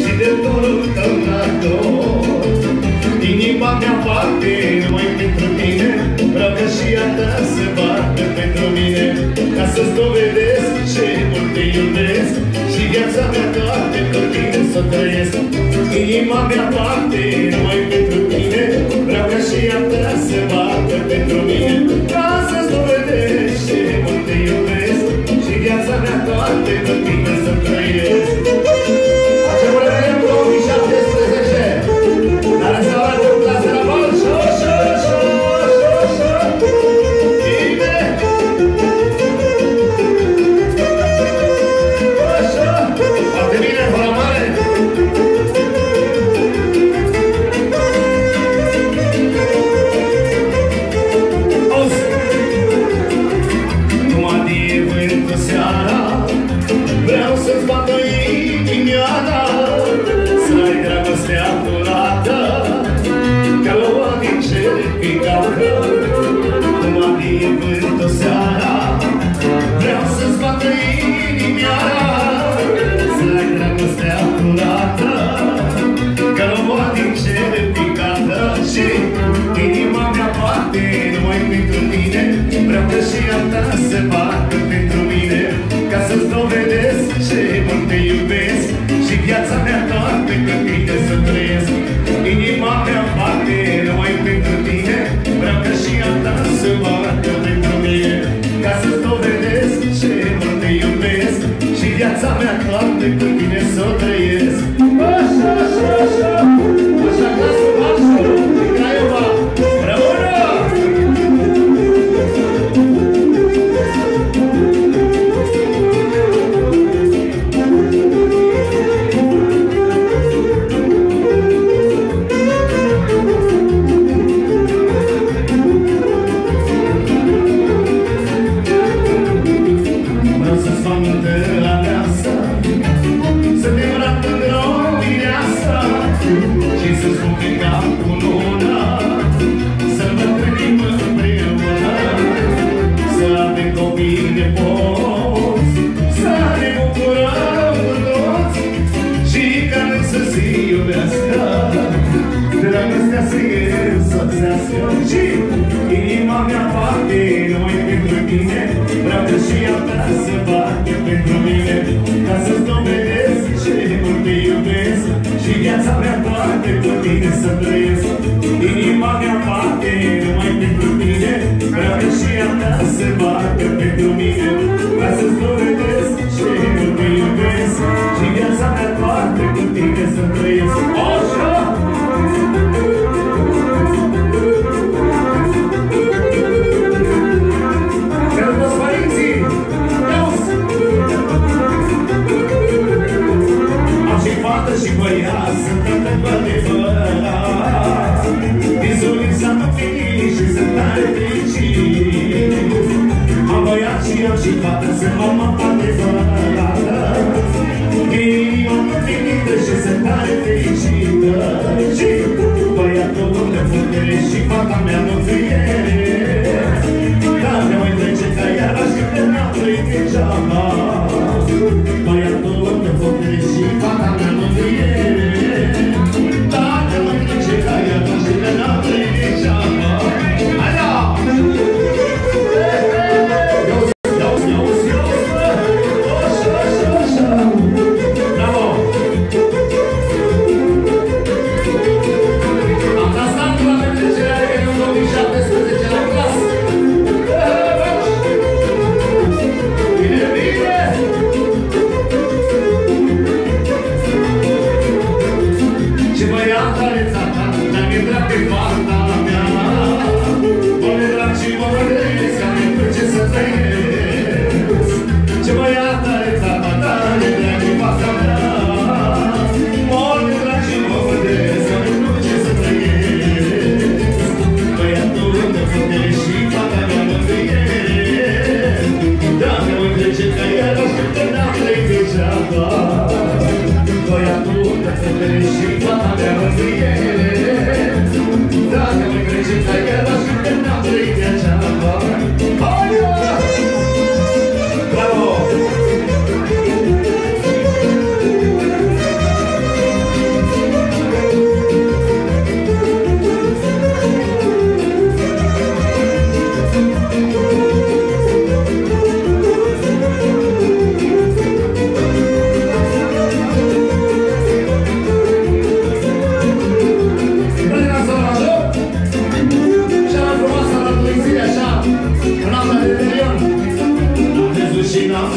și de dorul tău la dor. Inima mea bate numai pentru tine, vreau ca și a ta să bată pentru mine, ca să-ți dovedesc ce mult te iubesc și viața mea toate cu tine să trăiesc. Inima mea bate numai pentru tine, vreau ca și a ta să bată semana que eu perdi o uma melodia esperanza de sacar, mientras.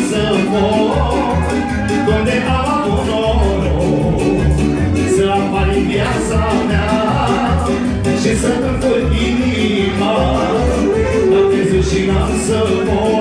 să mor Unde am avut noroc Să apar în viața mea Și să-mi înfăr inima Am crezut și n-am să mor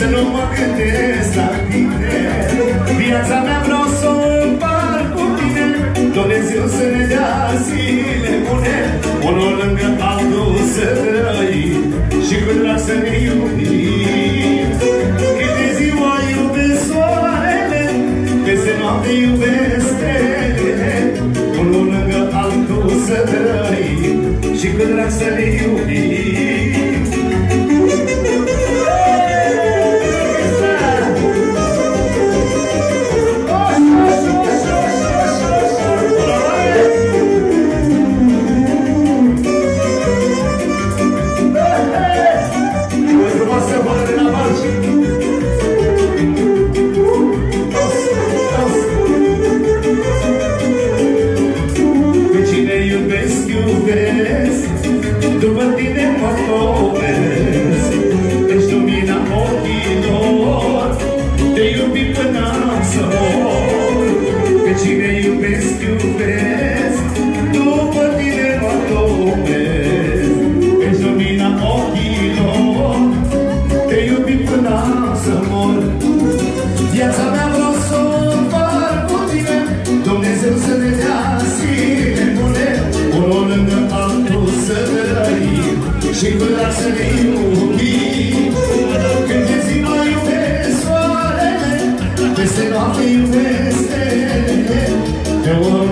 Să nu mă gândesc la tine. Viața mea vreau să o împart cu tine. Dumnezeu să ne dea zile bune. Unul lângă altul să trăim Și cu drag să ne iubim. Câte ziua iubesc soarele Peste noapte iubesc stelele Unul lângă altul să trăim Și cu drag să ne iubim. coffee wasted. There were